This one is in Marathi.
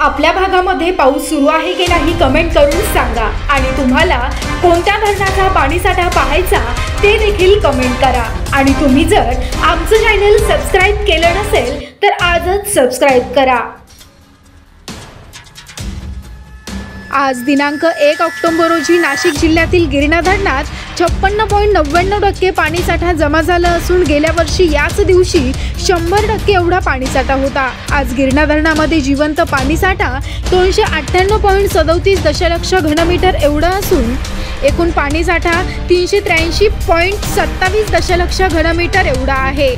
आपल्या भागामध्ये पाऊस सुरू आहे की नाही कमेंट करून सांगा. आणि तुम्हाला कोणत्या धरणाचा पाणीसाठा पाहायचा ते देखील कमेंट करा. आणि तुम्ही जर आमचं चॅनल सबस्क्राईब केलं नसेल तर आजच सबस्क्राईब करा. आज दिनांक एक ऑक्टोबर रोजी नाशिक जिल्ह्यातील गिरणा धरणात छप्पन्न पॉईंट नव्याण्णव टक्के पाणीसाठा जमा झाला असून गेल्या वर्षी याच दिवशी शंभर टक्के एवढा पाणीसाठा होता. आज गिरणा धरणामध्ये जिवंत पाणीसाठा दोनशे अठ्ठ्याण्णव पॉईंट सदोतीस दशलक्ष घनमीटर एवढा असून एकूण पाणीसाठा तीनशे त्र्याऐंशी पॉईंट सत्तावीस दशलक्ष घनमीटर एवढा आहे.